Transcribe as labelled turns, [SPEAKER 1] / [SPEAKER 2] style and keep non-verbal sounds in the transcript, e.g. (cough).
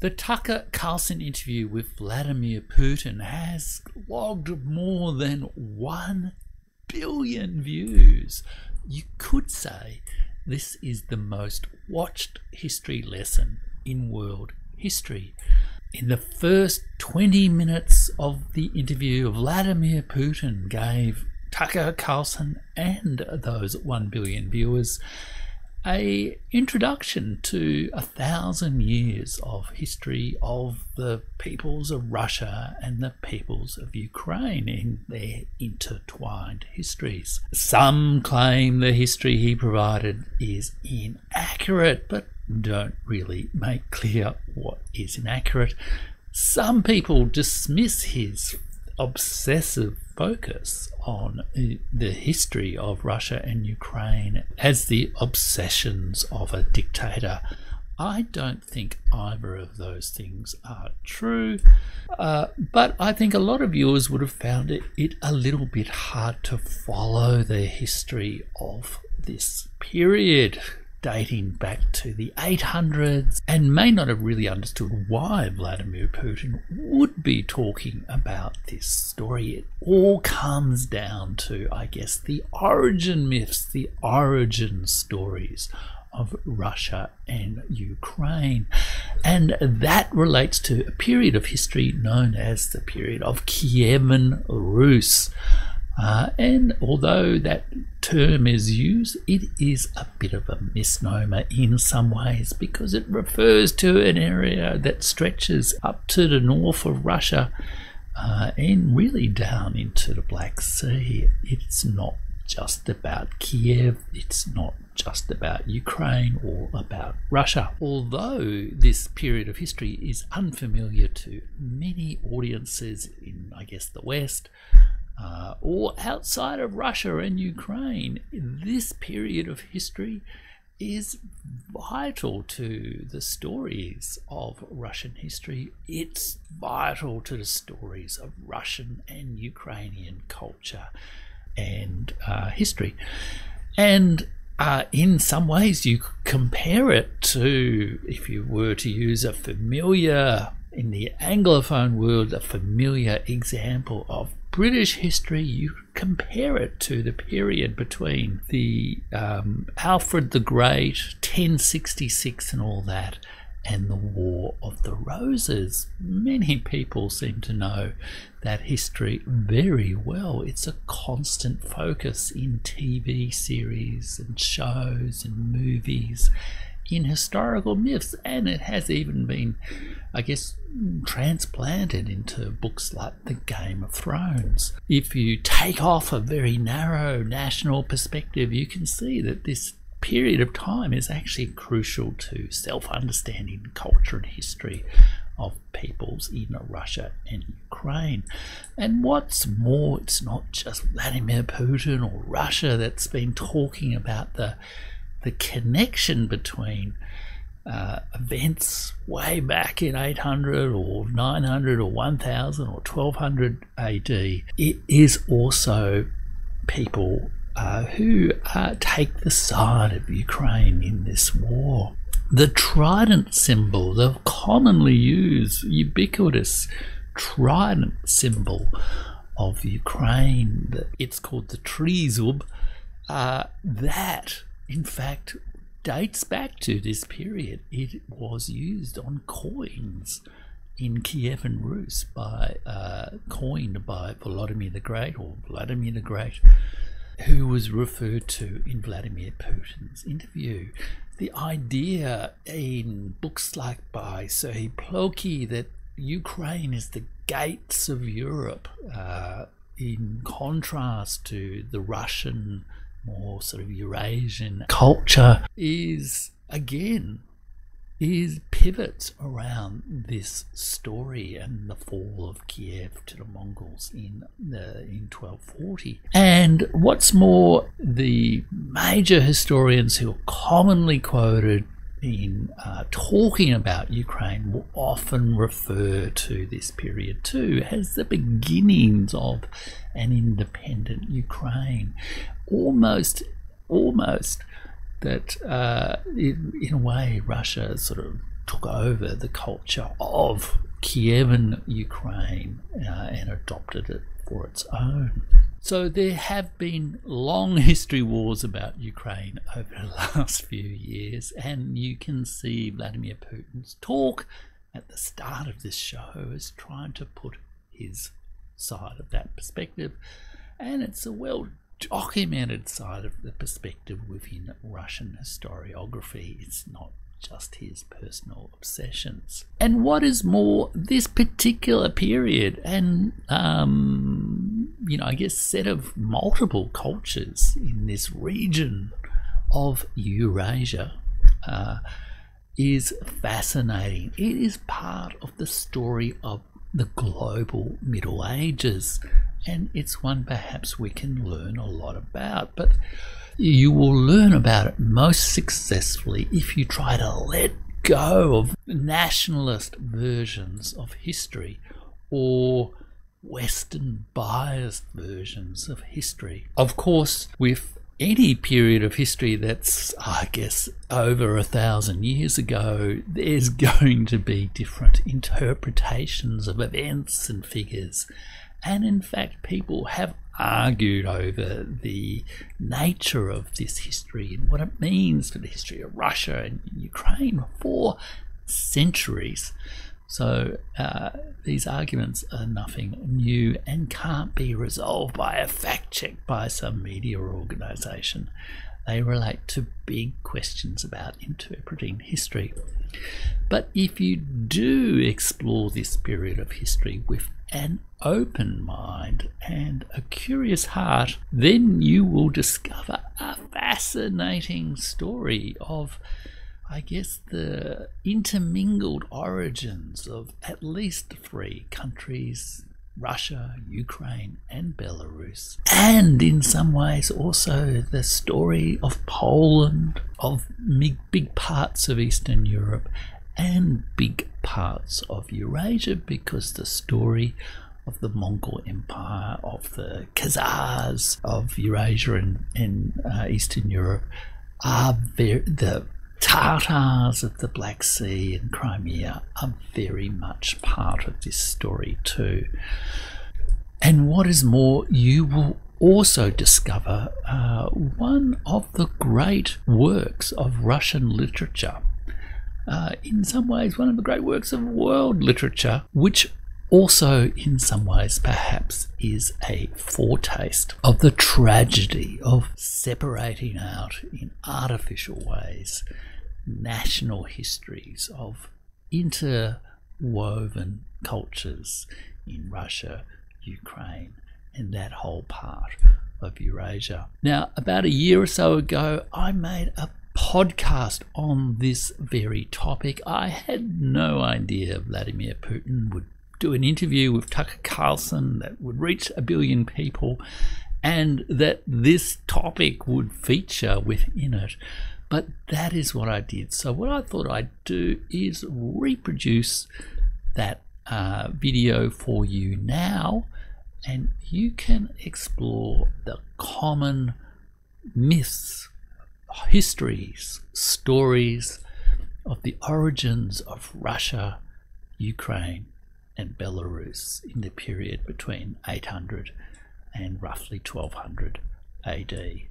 [SPEAKER 1] The Tucker Carlson interview with Vladimir Putin has logged more than 1 billion views. You could say this is the most watched history lesson in world history. In the first 20 minutes of the interview, Vladimir Putin gave Tucker Carlson and those 1 billion viewers a introduction to a thousand years of history of the peoples of Russia and the peoples of Ukraine in their intertwined histories. Some claim the history he provided is inaccurate, but don't really make clear what is inaccurate. Some people dismiss his obsessive focus on the history of Russia and Ukraine as the obsessions of a dictator. I don't think either of those things are true, uh, but I think a lot of viewers would have found it, it a little bit hard to follow the history of this period dating back to the 800s and may not have really understood why Vladimir Putin would be talking about this story. It all comes down to, I guess, the origin myths, the origin stories of Russia and Ukraine. And that relates to a period of history known as the period of Kievan Rus. Uh, and although that term is used, it is a bit of a misnomer in some ways because it refers to an area that stretches up to the north of Russia uh, and really down into the Black Sea. It's not just about Kiev, it's not just about Ukraine or about Russia. Although this period of history is unfamiliar to many audiences in, I guess, the West, uh, or outside of Russia and Ukraine, this period of history is vital to the stories of Russian history. It's vital to the stories of Russian and Ukrainian culture and uh, history. And uh, in some ways, you compare it to, if you were to use a familiar, in the Anglophone world, a familiar example of British history, you compare it to the period between the um, Alfred the Great, 1066, and all that, and the War of the Roses. Many people seem to know that history very well. It's a constant focus in TV series and shows and movies in historical myths, and it has even been, I guess, transplanted into books like The Game of Thrones. If you take off a very narrow national perspective, you can see that this period of time is actually crucial to self understanding culture and history of peoples in Russia and Ukraine. And what's more, it's not just Vladimir Putin or Russia that's been talking about the the connection between uh, events way back in 800 or 900 or 1000 or 1200 AD, it is also people uh, who uh, take the side of Ukraine in this war. The trident symbol, the commonly used, ubiquitous trident symbol of Ukraine, it's called the Trizub, uh, that in fact, dates back to this period. It was used on coins in Kievan Rus by uh, coined by Volodymyr the Great or Vladimir the Great, who was referred to in Vladimir Putin's interview. The idea in books like by Serhii Plokhy that Ukraine is the gates of Europe, uh, in contrast to the Russian more sort of Eurasian culture is again is pivots around this story and the fall of Kiev to the Mongols in the in 1240. And what's more, the major historians who are commonly quoted in uh, talking about Ukraine will often refer to this period too as the beginnings of an independent Ukraine. Almost, almost that uh, in, in, a way Russia sort of took over the culture of Kievan Ukraine uh, and adopted it for its own. So there have been long (laughs) history wars about Ukraine over the last few years, and you can see Vladimir Putin's talk at the start of this show is trying to put his side of that perspective, and it's a well documented side of the perspective within Russian historiography. It's not just his personal obsessions. And what is more, this particular period and, um, you know, I guess set of multiple cultures in this region of Eurasia uh, is fascinating. It is part of the story of the global Middle Ages, and it's one perhaps we can learn a lot about. But you will learn about it most successfully if you try to let go of nationalist versions of history or Western biased versions of history. Of course, with any period of history that's, I guess, over a thousand years ago, there's (laughs) going to be different interpretations of events and figures. And in fact, people have argued over the nature of this history and what it means for the history of Russia and Ukraine for centuries. So uh, these arguments are nothing new and can't be resolved by a fact check by some media organisation. They relate to big questions about interpreting history. But if you do explore this period of history with an open mind and a curious heart, then you will discover a fascinating story of, I guess, the intermingled origins of at least three countries Russia, Ukraine, and Belarus. And in some ways, also the story of Poland, of big, parts of Eastern Europe, and big parts of Eurasia because the story of the Mongol Empire, of the Khazars of Eurasia and, and uh, Eastern Europe are very, the Tatars of the Black Sea and Crimea are very much part of this story too. And what is more, you will also discover uh, one of the great works of Russian literature uh, in some ways, one of the great works of world literature, which also, in some ways, perhaps is a foretaste of the tragedy of separating out in artificial ways national histories of interwoven cultures in Russia, Ukraine, and that whole part of Eurasia. Now, about a year or so ago, I made a podcast on this very topic. I had no idea Vladimir Putin would do an interview with Tucker Carlson that would reach a billion people and that this topic would feature within it. But that is what I did. So, what I thought I'd do is reproduce that uh, video for you now, and you can explore the common myths histories, stories of the origins of Russia, Ukraine, and Belarus in the period between 800 and roughly 1200 AD.